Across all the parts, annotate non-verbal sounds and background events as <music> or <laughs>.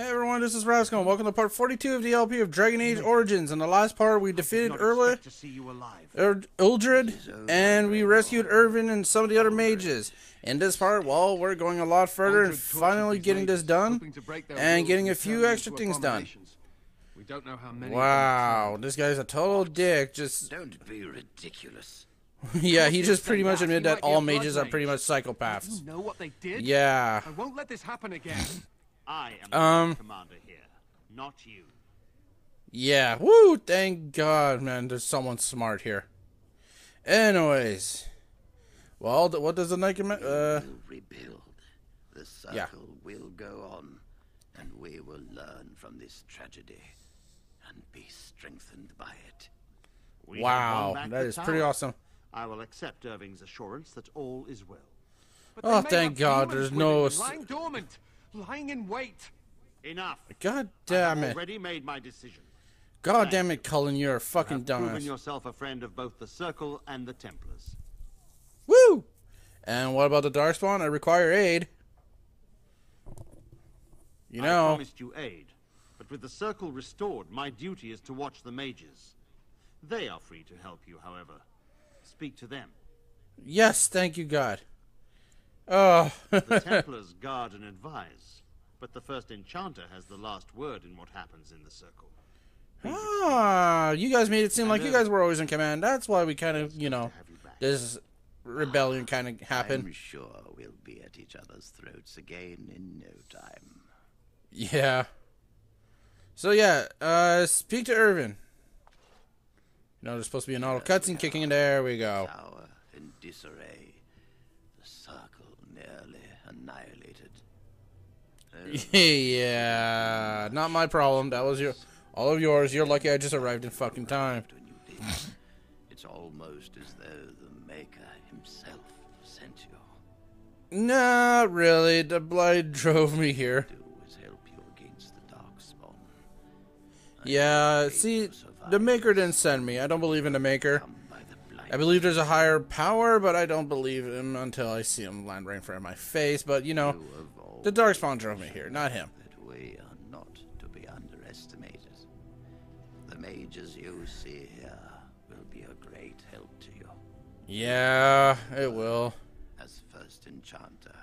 Hey everyone, this is Rascal, welcome to part 42 of the LP of Dragon Age Origins. In the last part, we defeated Erla, er, Uldred, and we rescued Irving and some of the other mages. In this part, well, we're going a lot further and finally getting this done, and getting a few extra things done. We don't know how many. Wow, this guy's a total dick. Just Don't be ridiculous. <laughs> yeah, he just pretty much admitted that might be a all mages are pretty much psychopaths. Know what they did? Yeah. I won't let this happen again. <laughs> I am the Um. commander here, not you. Yeah. Woo! Thank God, man. There's someone smart here. Anyways, well, what does the Nike? Ma- uh, rebuild. The circle Yeah. will go on, and we will learn from this tragedy and be strengthened by it. We wow, that is back that the is pretty awesome. I will accept Irving's assurance that all is well. But Oh, thank God, there's no lying dormant, lying in wait. Enough. God I damn have it! already made my decision. God damn it, Cullen, you're a fucking Have proven dumbass. yourself a friend of both the Circle and the Templars. Woo! And what about the Darkspawn? I require aid. You know. I promised you aid, but with the Circle restored, my duty is to watch the mages. They are free to help you, however. Speak to them. yes, thank you, God. Oh, The <laughs> Templars guard and advise, but the first enchanter has the last word in what happens in the Circle. ah, you guys made it seem like you guys were always in command. That's why we kind of, you know, you this rebellion kind of happened. I'm sure we'll be at each other's throats again in no time. Yeah. So yeah, uh, speak to Irving. You know, there's supposed to be an auto cutscene kicking in. There we go. Tower in disarray. The circle nearly annihilated. <laughs> yeah, not my problem. That was your, all of yours. You're lucky I just arrived in fucking time. When you did, it's almost as though the Maker himself sent you. Not really. The blight <laughs> drove me here. Do is help you against the Darkspawn. Yeah, see, the Maker didn't send me. I don't believe in the Maker. Come by the blight. I believe there's a higher power, but I don't believe him until I see him land right in front of my face. But you know, You have all the Darkspawn drove me here, not him. that we are not to be underestimated. The mages you see here will be a great help to you. Yeah, it will. As first enchanter,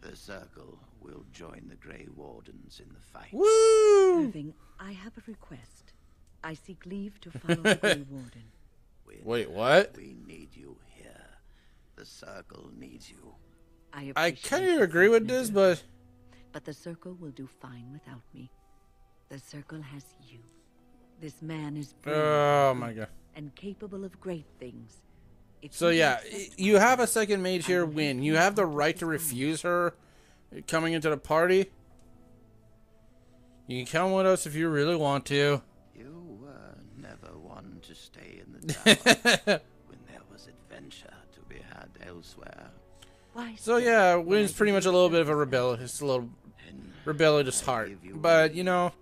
the circle will join the Grey Wardens in the fight. Woo! Irving, I have a request. I seek leave to follow the Grey <laughs> Warden. We, Wait, what? we need you here. The circle needs you. I, I kind of agree with this, but but the Circle will do fine without me. The Circle has you. This man is oh brave oh my god. and capable of great things. If So yeah, accept y- my you have a second mage here Wynne. You you have the right to refuse her uh, coming into the party. You can come with us if you really want to. You were never one to stay in the <laughs> tower when there was adventure to be had elsewhere. So yeah, I pretty much a little bit of a things rebellious, a little rebellious heart. But you know,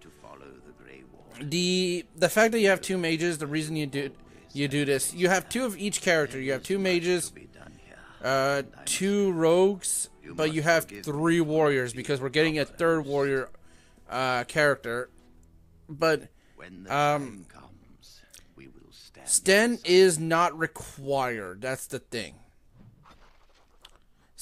the the the fact that you have two mages, the reason you do you do this, you have two of each character. You have two mages, To be done here. uh, two rogues, but you have three warriors because we're getting a third warrior uh, character. But When the um, comes, we will stand. Sten is not required. That's the thing.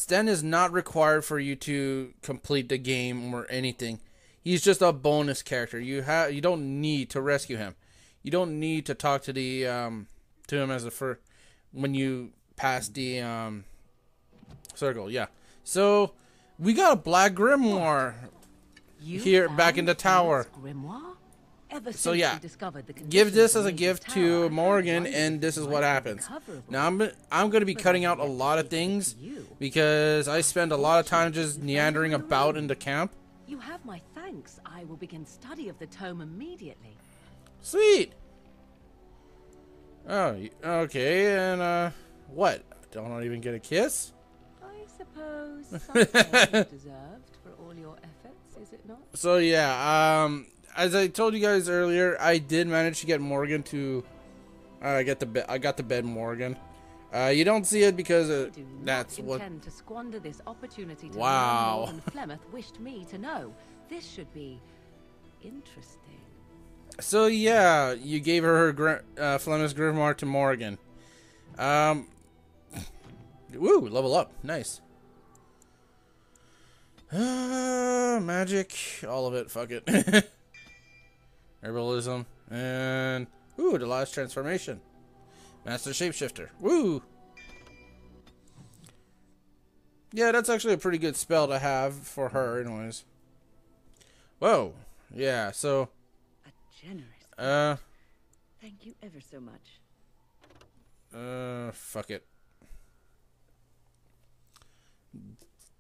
Sten is not required for you to complete the game or anything. He's just a bonus character. You have you don't need to rescue him. You don't need to talk to the um to him as a fir when you pass the um circle. Yeah. So we got a black grimoire. You Here, back in the tower. Grimoire? So yeah, discovered the give this as a gift to Morgan, and this is what happens. Now I'm I'm going to be cutting out a lot of things because I spend a lot of time just meandering about in the camp. You have my thanks. I will begin study of the tome immediately. Sweet. Oh, okay, and uh, what? Don't I even get a kiss? I suppose <laughs> deserved for all your efforts, is it not? So yeah, um, as I told you guys earlier, I did manage to get Morgan to uh, get the be- I got the bed Morgan. Uh, you don't see it because uh, that's what intend to squander this opportunity to Wow. learn more than Flemeth wished me to know. This should be interesting. So yeah, you gave her her Gr- uh, Flemeth's Grimoire to Morgan. Um, woo, level up, nice. Uh, <sighs> magic, all of it, fuck it. <laughs> Herbalism and ooh, the last transformation, Master Shapeshifter. Woo. Yeah, that's actually a pretty good spell to have for her, anyways. Whoa, yeah. So, A generous. uh. Thank you ever so much. Uh, fuck it.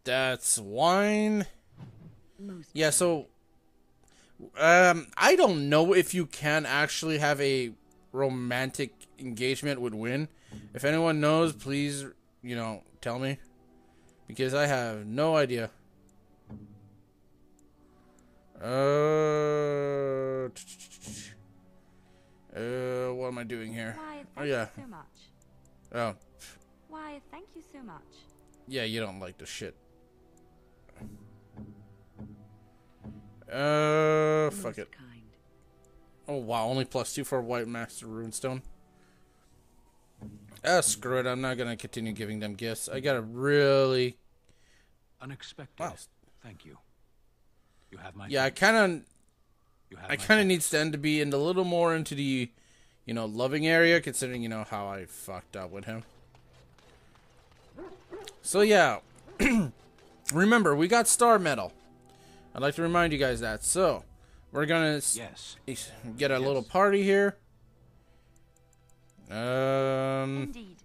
That's wine. Most Yeah, so um I don't know if you can actually have a romantic engagement with Wynne. If anyone knows, please, you know, tell me because I have no idea. Uh uh what am I doing here? Why, Oh yeah. so much. Oh, Why, thank you so much. Yeah, you don't like the shit. Uh, fuck it. Oh wow, only plus two for White Master Runestone. Ah, screw it. I'm not gonna continue giving them gifts. I gotta really. Unexpected. Wow. Thank you. You have my. Yeah, I thanks. kind of. I kind of thanks. needs to end to be in a little more into the, you know, loving area, considering you know how I fucked up with him. So yeah, <clears throat> remember we got star medal. I'd like to remind you guys that. So we're gonna Yes. get a little party here. Um, Indeed.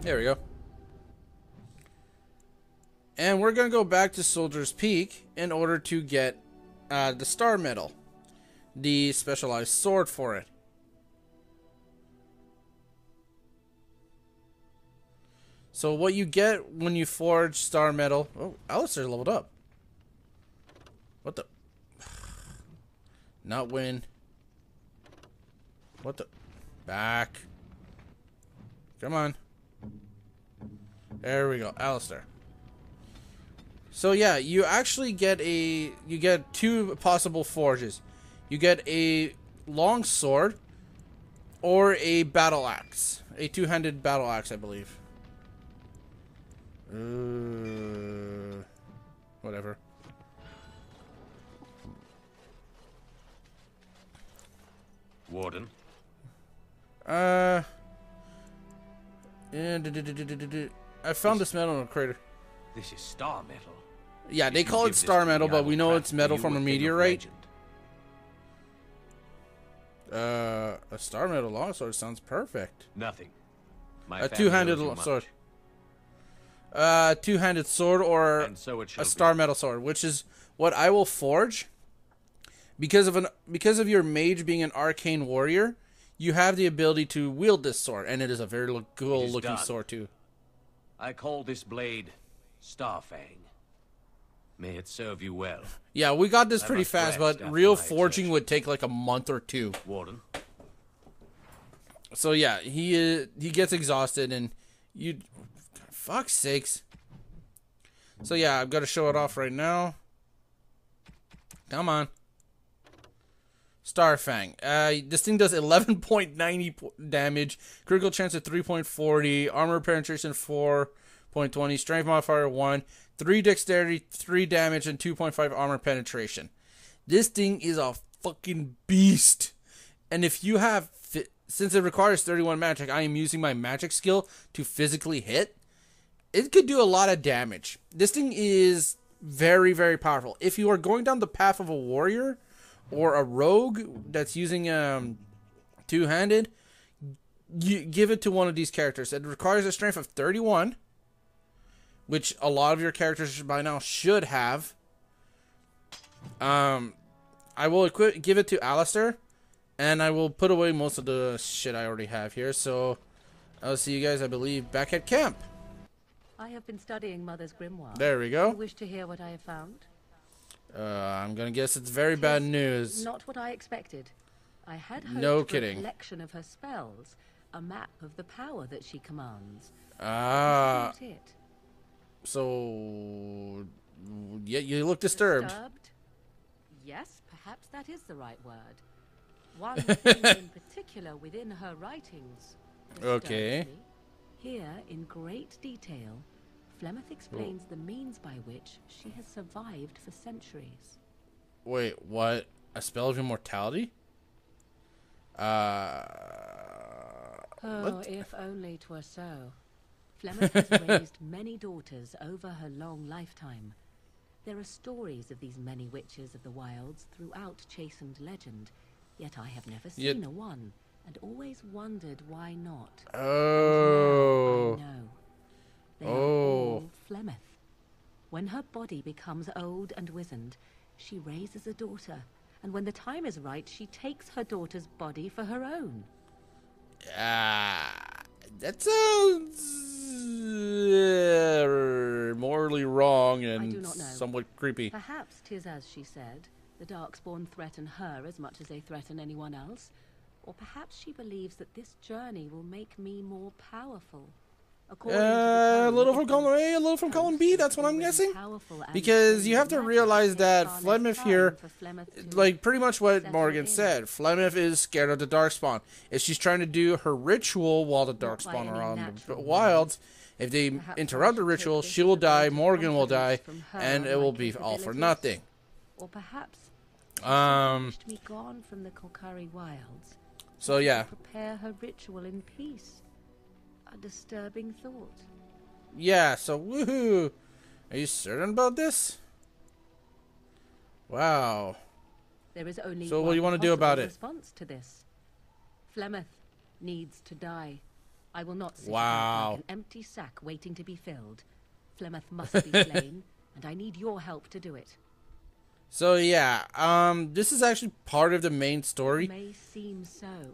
there we go. And we're gonna go back to Soldier's Peak in order to get uh, the star medal, the specialized sword for it. So what you get when you forge star metal? Oh, Alistair leveled up. What the? Not Wynne. What the? Back. Come on. There we go, Alistair. So yeah, you actually get a you get two possible forges. You get a long sword or a battle axe, a two-handed battle axe, I believe. Uh, whatever. Warden. Uh. yeah, du- du- du- du. I found this metal in a crater. This is star metal. Yeah, they If call it star metal, but we know it's metal from a meteorite. Uh, a star metal longsword sounds perfect. Nothing. My A two-handed owes you lo- sword. Uh, two-handed sword or so a be. star metal sword, which is what I will forge. Because of an because of your mage being an arcane warrior, you have the ability to wield this sword, and it is a very lo- cool looking done. sword too. I call this blade Starfang. May it serve you well, Yeah, we got this pretty fast, but real forging would take like a month or two. Warden. So yeah, he uh, he gets exhausted, and you, fuck's sakes. So yeah, I've got to show it off right now. Come on. Starfang. Uh, this thing does 11.90 po- damage, critical chance of 3.40, armor penetration 4.20, strength modifier 1, 3 dexterity, 3 damage, and 2.5 armor penetration. This thing is a fucking beast. And if you have, since it requires 31 magic, I am using my magic skill to physically hit. It could do a lot of damage. This thing is very, very powerful. If you are going down the path of a warrior or a rogue that's using um two-handed, you give it to one of these characters. It requires a strength of 31, which a lot of your characters by now should have. Um, I will equip, give it to Alistair, and I will put away most of the shit I already have here. So I'll see you guys, I believe, back at camp. I have been studying Mother's grimoire. There we You go. wish to hear what I have found? Uh, I'm gonna guess it's very bad news. Not what I expected. I had hoped No for kidding. a collection of her spells, a map of the power that she commands. Ah, it. so yeah, you look disturbed. Disturbed? Yes, perhaps that is the right word. One <laughs> thing in particular within her writings. Okay. me. Here, in great detail, Flemeth explains the means by which she has survived for centuries. Wait, what? A spell of immortality? Uh. Oh, What? if only 'twere so. <laughs> Flemeth has raised many daughters over her long lifetime. There are stories of these many witches of the wilds throughout chastened legend, yet I have never seen a one, and always wondered why not. Oh. Now I know. They Oh. are all Flemeth. When her body becomes old and wizened, she raises a daughter, and when the time is right, she takes her daughter's body for her own. Ah, that sounds uh, morally wrong and somewhat creepy. Perhaps 'tis as she said, the Darkspawn threaten her as much as they threaten anyone else. Or perhaps she believes that this journey will make me more powerful. According to the Uh, a little from column A, a little from column B. That's what I'm guessing. Because you have to realize that takes far less Flemeth here, time for Flemeth to- like pretty much what Morgan said, Flemeth is scared of the Darkspawn. If she's trying to do her ritual while the Darkspawn are on the wilds, if they interrupt the ritual, she will die, Morgan will die, confidence from her and it will be all for nothing. Or perhaps Um, gone from the Korcari wilds. so yeah, Prepare her ritual in peace. A disturbing thought. yeah. So woohoo! Are you certain about this? Wow. There is only So what do you wanna do possible about it? Response to this. Flemeth needs to die. I will not sit Wow. like an empty sack waiting to be filled. Flemeth must be <laughs> slain, and I need your help to do it. So yeah, um, this is actually part of the main story. It may seem so.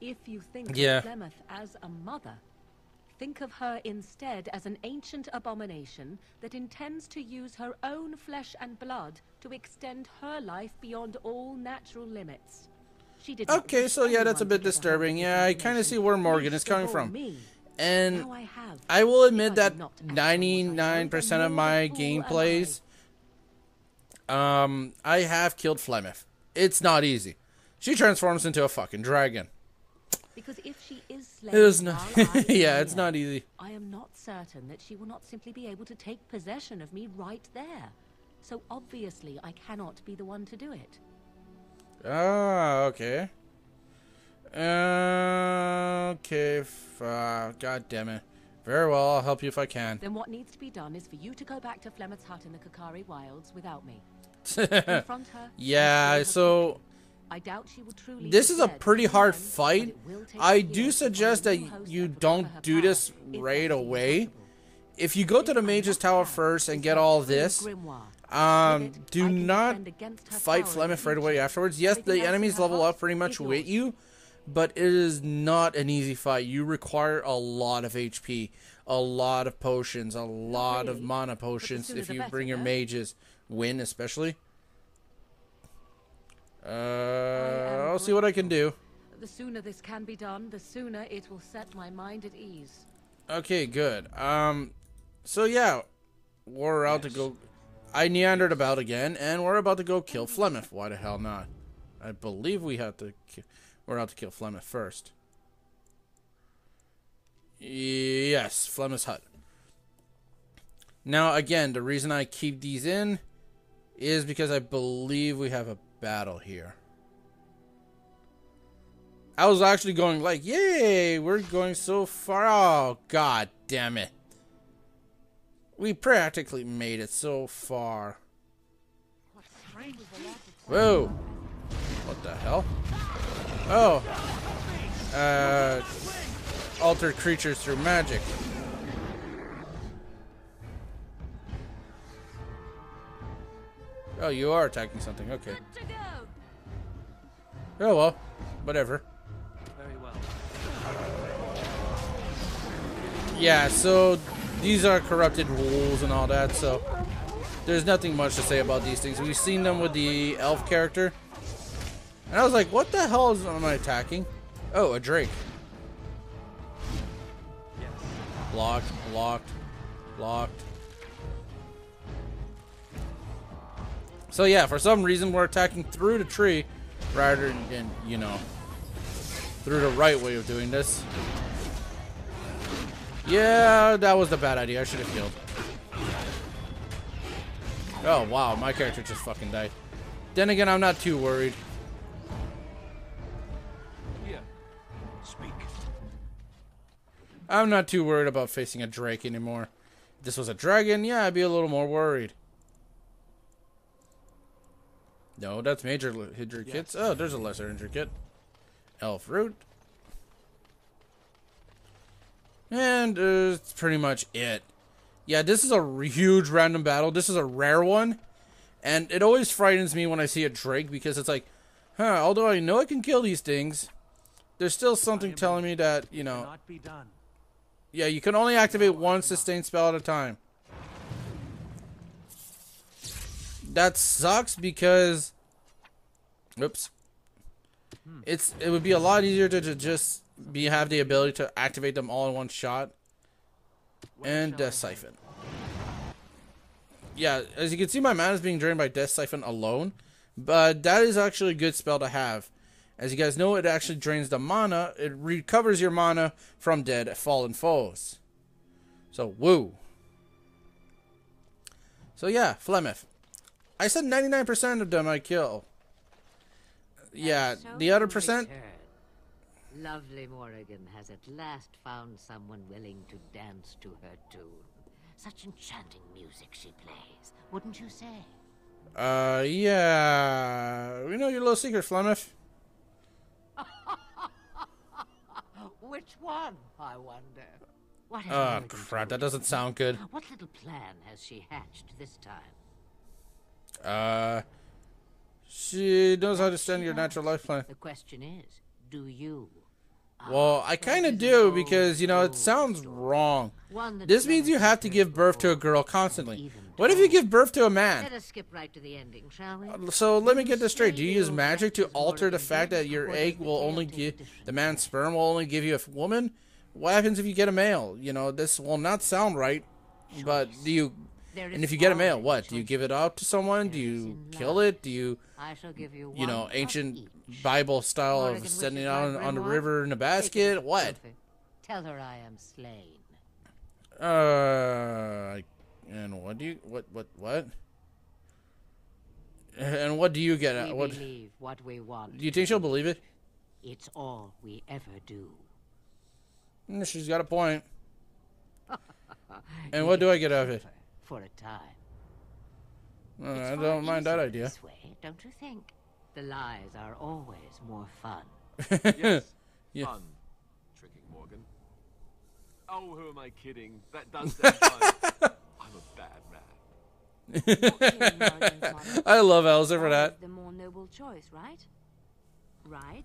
If you think Yeah. of Flemeth as a mother, think of her instead as an ancient abomination that intends to use her own flesh and blood to extend her life beyond all natural limits. She did Okay, so yeah, that's a bit to get hold of disturbing. Yeah, I kind of see where Morgan is coming from. And I will admit that did not act on what I know, 99% of my the fool am gameplays, um, I have killed Flemeth. It's not easy. She transforms into a fucking dragon. Because if she is slain, It is not. while <laughs> I am yeah, it's not easy. I am not certain that she will not simply be able to take possession of me right there. So obviously, I cannot be the one to do it. Ah, okay. Uh, okay. Uh, God damn it. Very well, I'll help you if I can. Then what needs to be done is for you to go back to Flemeth's hut in the Korcari Wilds without me. <laughs> Confront her. yeah, so. I doubt she will truly. this is a pretty hard fight. it will take I do suggest that you don't do this right away. If you go to the Mage's Tower first and get all this, um, do not defend against her fight power in the Flemeth right away afterwards. Yes, the enemies level up pretty much with you, but it is not an easy fight. You require a lot of HP, a lot of potions, a lot of mana potions if you bring your mages. Wynne, especially. Uh, I'll see what I can do. The sooner this can be done, the sooner it will set my mind at ease. Okay, good. Um, so yeah, we're out to go. I neandered about again, and we're about to go kill Flemeth. Why the hell not? I believe we have to. We're out to kill Flemeth first. Yes, Flemeth's hut. Now, again, the reason I keep these in is because I believe we have a battle here. I was actually going like, yay, we're going so far. Oh, god damn it. We practically made it so far. Whoa. What the hell? Oh. Uh, altered creatures through magic. Oh, you are attacking something. Okay. Oh well, whatever. Very well. Yeah, so these are corrupted rules and all that, so there's nothing much to say about these things. We've seen them with the elf character. And I was like, what the hell is, am I attacking? Oh, a drake. Blocked, blocked, blocked. So yeah, for some reason we're attacking through the tree rather than, you know, through the right way of doing this. Yeah, that was the bad idea. I should have killed. Oh, wow. My character just fucking died. Then again, I'm not too worried. Here. Speak. I'm not too worried about facing a Drake anymore. If this was a dragon, yeah, I'd be a little more worried. No, that's major injury kits. Oh, there's a lesser injury kit. Elf root. And uh, that's pretty much it. Yeah, this is a huge random battle. This is a rare one. And it always frightens me when I see a Drake because it's like, huh, although I know I can kill these things, there's still something telling me that, you know, Cannot be done. yeah, you can only activate one sustained spell at a time. That sucks because oops. It's it would be a lot easier to, to just be have the ability to activate them all in one shot. And Death Siphon. Yeah, as you can see my mana is being drained by Death Siphon alone, but that is actually a good spell to have. As you guys know, it actually drains the mana. It recovers your mana from dead fallen foes. So, woo. So, yeah, Flemeth. I said 99% of them I kill. Yeah, So the other percent. return, Lovely Morrigan has at last found someone willing to dance to her tune. Such enchanting music she plays, wouldn't you say? Uh, yeah. We know your little secret, Flemeth. <laughs> Which one, I wonder? What Oh, crap. That doesn't sound good. What little plan has she hatched this time? Uh, she knows how to stand your natural life plan. The question is, do you? Well, I kind of do because, you know, it sounds wrong. This means you have to give birth to a girl constantly. What if you give birth to a man? Let us skip right to the ending, shall we? Uh, So let me get this straight. Do you use magic to alter the fact that your egg will only give the man's sperm will only give you a woman? What happens if you get a male? You know, this will not sound right. But do you and if you get a male, what? Do you give it out to someone? Do you kill it? Do you I shall give you you know, ancient. Bible style of sending it out on the river in a basket? What? Tell her I am slain. Uh, and what do you what what what? And what do you get? At, what believe what we want. do you think she'll believe it? It's all we ever do. Mm, She's got a point. <laughs> And what do I get out of it? For a time. Uh, I don't mind that idea. This way, don't you think? The lies are always more fun. <laughs> Yes. Yeah. Fun. Tricking Morgan. Oh, who am I kidding? That does <laughs> sound fun. I'm a bad man. <laughs> I love Elsa for that. The more noble choice, right? Right?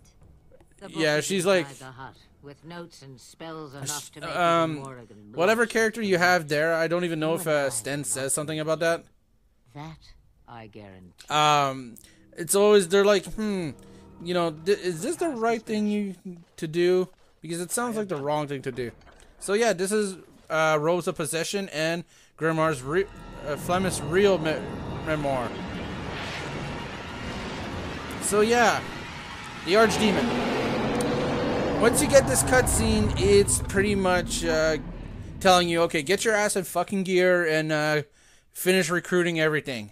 The Yeah, she's like- the hut, with notes and spells enough to make Um, Morrigan whatever character you have there, I don't even know if uh, Sten says something about that. That I guarantee. Um, it's always they're like, hmm, you know, th- is this the right thing you to do? Because it sounds like the wrong thing to do. So yeah, this is uh, Rose of Possession and Grimoire's re- uh, Flemish real me- memoir. So yeah, the Archdemon. Once you get this cutscene, it's pretty much uh, telling you, okay, get your ass in fucking gear and uh, finish recruiting everything.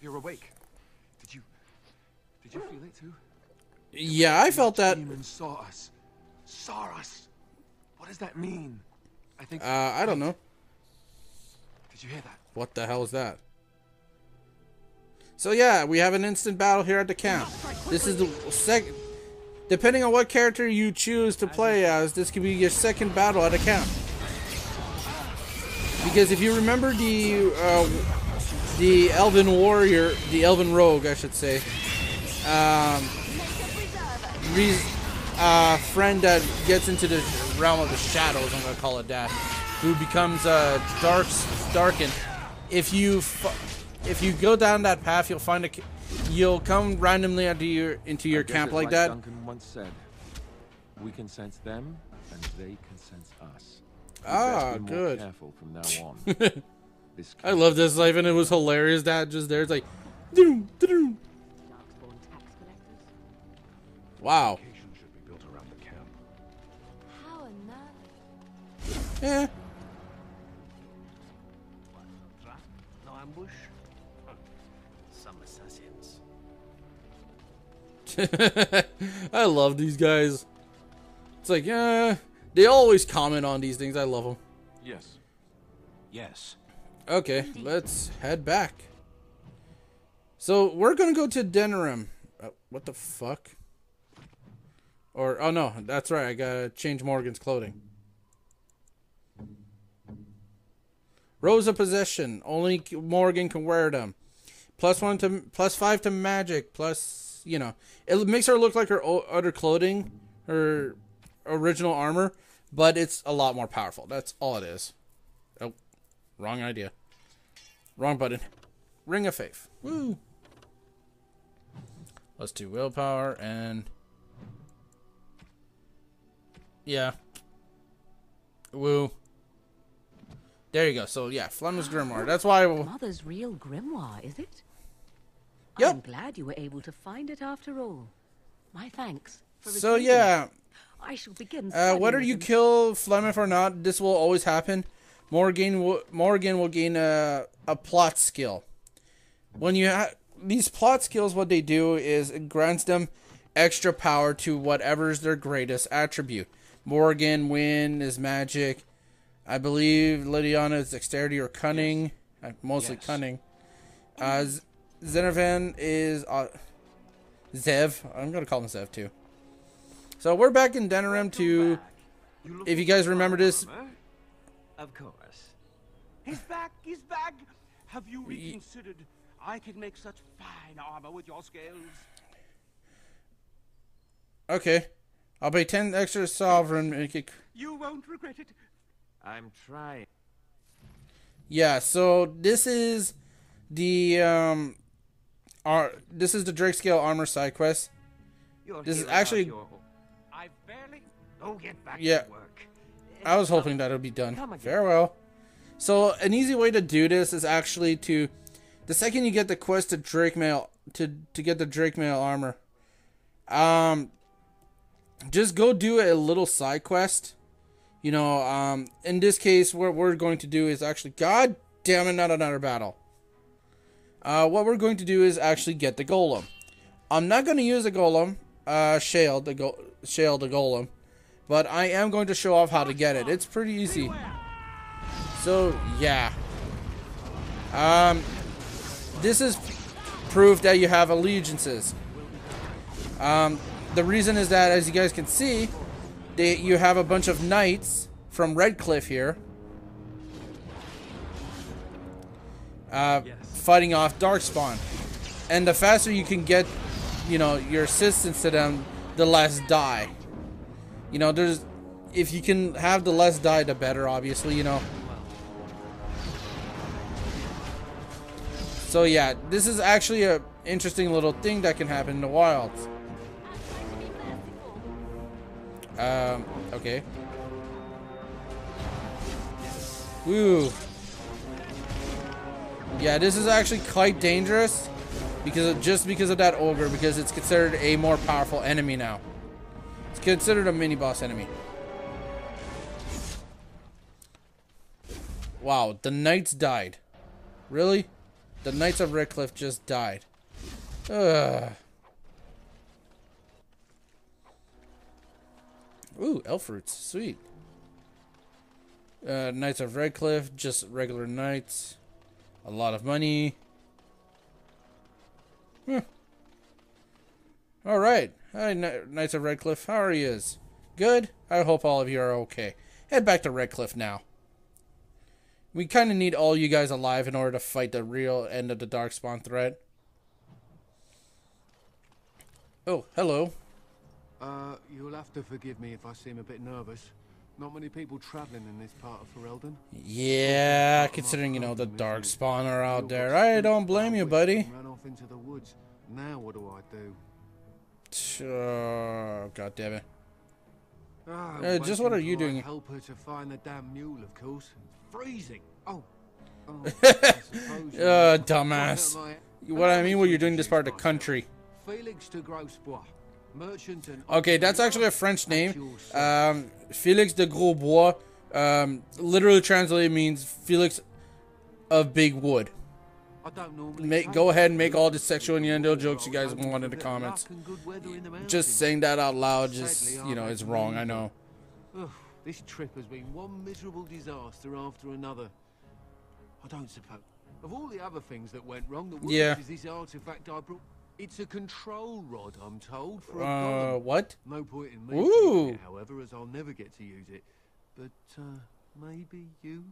You're awake. Did you... Did you feel it too? Yeah, I felt that. Demons saw us. Saw us. What does that mean? I think... Uh, I don't know. Did you hear that? What the hell is that? So yeah, we have an instant battle here at the camp. This is the second. Depending on what character you choose to play as, this could be your second battle at a camp. Because if you remember the uh, the Elven warrior, the Elven rogue, I should say, um, re- uh, friend that gets into the realm of the shadows, I'm gonna call it that, who becomes uh, dark, darkened. If you f- if you go down that path, you'll find a, you'll come randomly into your into your camp it's like that. Duncan once said, "We can sense them, and they can sense us. We Ah, best be more good. Careful from now <laughs> on. This I love this life, and it was hilarious. That just there, it's like, doom, doom. Darkspawn wow, location <laughs> I love these guys. It's like, yeah, they always comment on these things. I love them. Yes. Yes. Okay, let's head back. So we're gonna go to Denerim. Uh, what the fuck? Or oh no, that's right. I gotta change Morgan's clothing. Rose of Possession. Only Morgan can wear them. Plus one to plus five to magic. Plus you know it makes her look like her other clothing, her original armor, but it's a lot more powerful. That's all it is. Oh, wrong idea. Wrong button. Ring of Faith. Woo. Let's do willpower and yeah. Woo. There you go. So yeah, Flemeth's Grimoire. That's why. Mother's real grimoire, is it? Yep. I'm glad you were able to find it after all. My thanks. For so yeah. I shall begin. uh, whether you kill Flemeth or not, this will always happen. Morgan will Morgan will gain a a plot skill. When you ha- these plot skills, what they do is it grants them extra power to whatever's their greatest attribute. Morgan win is magic. I believe Leliana is dexterity or cunning, uh, mostly Yes. cunning. Uh, Zevran is uh, Zev. I'm gonna call him Zev too. So we're back in Denerim to. If you guys remember this, Of course. He's back! He's back! Have you reconsidered? I can make such fine armor with your skills. okay, I'll pay ten extra sovereign. You won't regret it. I'm trying. Yeah, so this is the um our this is the Drake scale armor side quest. You're This is actually- I barely. Oh, get back Yeah. to work. I was hoping that it would be done. Farewell. So an easy way to do this is actually to the second you get the quest to Drake mail to to get the Drake mail armor. Um just go do a little side quest. You know, um in this case what we're going to do is actually god damn it not another battle. Uh what we're going to do is actually get the golem. I'm not going to use a golem, uh Shale the go Shale the golem but I am going to show off how to get it. It's pretty easy. So yeah, um, this is proof that you have allegiances. Um, the reason is that, as you guys can see, they you have a bunch of knights from Redcliffe here, uh, fighting off Darkspawn, and the faster you can get, you know, your assistance to them, the less die. You know there's if you can have the less die the better obviously you know. So yeah this is actually a interesting little thing that can happen in the wilds um okay. Woo. Yeah, this is actually quite dangerous because of, just because of that ogre because it's considered a more powerful enemy now. It's considered a mini boss enemy. Wow, the knights died. Really? The knights of Redcliffe just died. Ugh. Ooh, elf fruits. Sweet. Uh, knights of Redcliffe, just regular knights. A lot of money. Hmm. All right. Hi, Knights of Redcliffe. How are you? Good? I hope all of you are okay. Head back to Redcliffe now. We kind of need all you guys alive in order to fight the real end of the Darkspawn threat. Oh, hello. Uh, you'll have to forgive me if I seem a bit nervous. Not many people travelling in this part of Ferelden. Yeah, considering, you know, the Darkspawn are out there. I don't blame you, buddy. Ran off into the woods. Now what do I do? Oh, God damn it. Uh, just what are you doing? Help her to find the damn mule, of course. Freezing. Oh, <laughs> uh, dumbass. What I mean, what you're doing this part of the country. Felix de Grosbois, merchant and Okay, that's actually a French name. Um, Felix de Grosbois. Um, literally translated means Felix of Big Wood. I don't normally Make, go ahead and make all the sexual innuendo jokes you guys want in the comments. Just saying that out loud, just you know, is wrong. I know. This trip has been one miserable disaster after another. I don't suppose. Of all the other things that went wrong, the worst Yeah. is this artifact I brought. It's a control rod, I'm told, for a Uh, golem. what? No point in me Ooh. it, however, as I'll never get to use it. But uh, maybe you.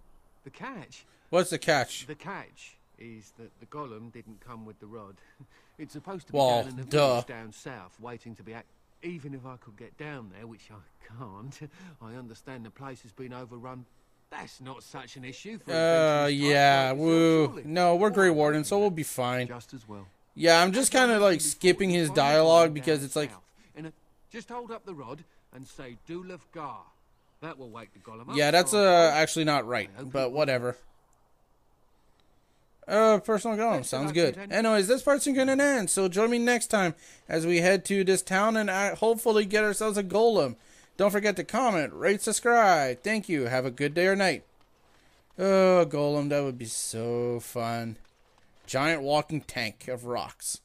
The catch. What's the catch? The catch is that the golem didn't come with the rod. <laughs> it's supposed to be Well, down in the village down south, waiting to be act. Even if I could get down there, which I <laughs> can't, <laughs> I understand the place has been overrun. That's not such an issue for Uh, yeah, woo. No, we're Grey Warden, so we'll be fine. Just as well. Yeah, I'm just kind of like skipping his dialogue because it's like, just hold up the rod and say Dulaf Gar. That will wake the golem up. yeah, that's uh actually not right, but whatever. Uh, personal golem sounds good. Anyways, this part's gonna end, so join me next time as we head to this town and uh, hopefully get ourselves a golem. Don't forget to comment, rate, subscribe. Thank you. Have a good day or night. Oh, golem, that would be so fun. Giant walking tank of rocks.